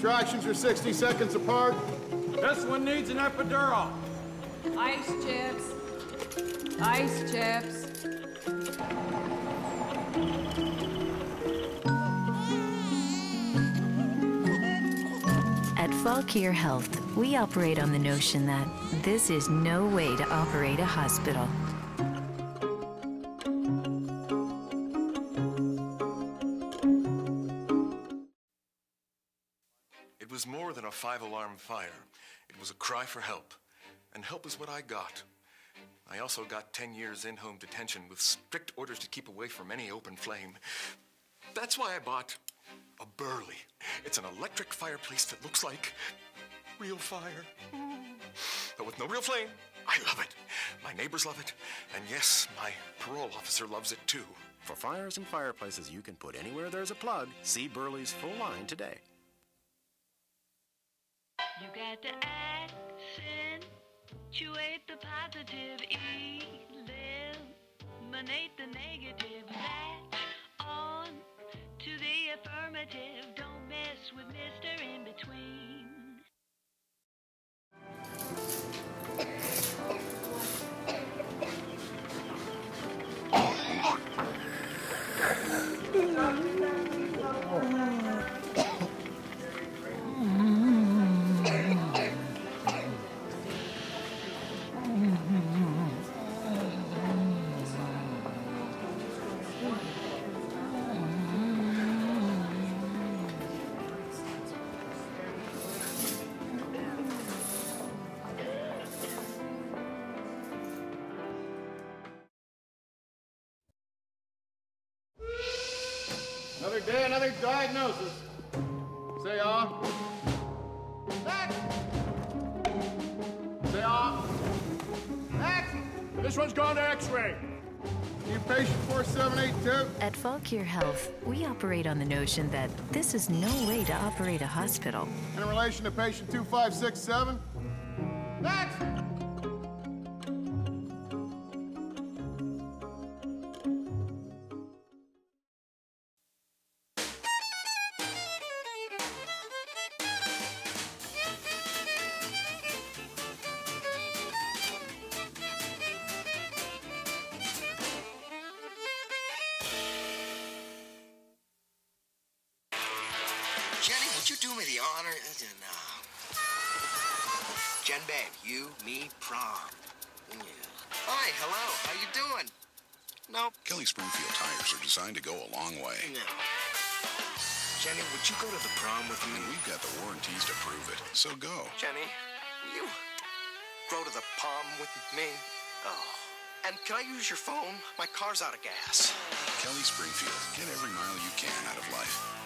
Contractions are 60 seconds apart. This one needs an epidural. Ice chips. Ice chips. At Fauquier Health, we operate on the notion that this is no way to operate a hospital. Was more than a five alarm fire, it was a cry for help. And help is what I got. I also got 10 years in home detention with strict orders to keep away from any open flame. That's why I bought a Burley. It's an electric fireplace that looks like real fire. But with no real flame, I love it. My neighbors love it. And yes, my parole officer loves it too. For fires and fireplaces you can put anywhere there's a plug, see Burley's full line today. You got to accentuate the positive, eliminate the negative. Latch on to the affirmative. Don't mess with Mr. In Between. day, another diagnosis. Say uh, off. Next. Say uh, off. Next. This one's gone to X-ray. New patient 4782. At Fauquier Health, we operate on the notion that this is no way to operate a hospital. In relation to patient 2567. Next. Would you do me the honor? No. Jen, babe, you, me, prom. Yeah. Hi, hello. How you doing? Nope. Kelly Springfield tires are designed to go a long way. No. Jenny, would you go to the prom with me? And we've got the warranties to prove it. So go. Jenny, will you go to the prom with me? Oh. And can I use your phone? My car's out of gas. Kelly Springfield. Get every mile you can out of life.